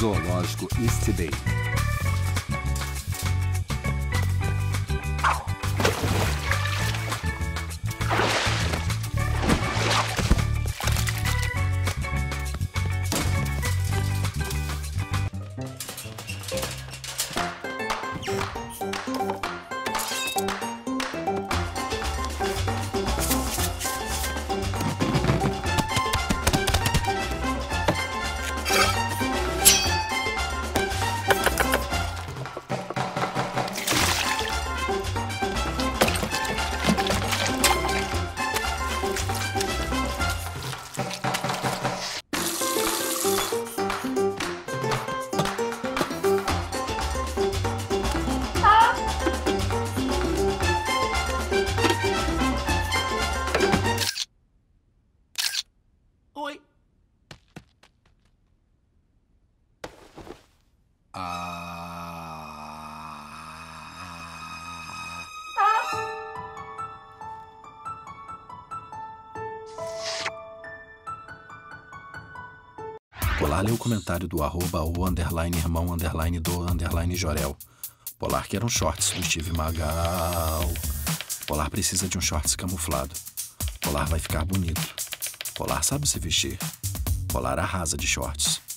Zoológico East Bay. Oi. Polar leu o comentário do arroba o underline irmão underline do underline Jorel. Polar quer um shorts do Steve Magal. Polar precisa de um shorts camuflado. Polar vai ficar bonito. Polar sabe se vestir. Polar arrasa de shorts.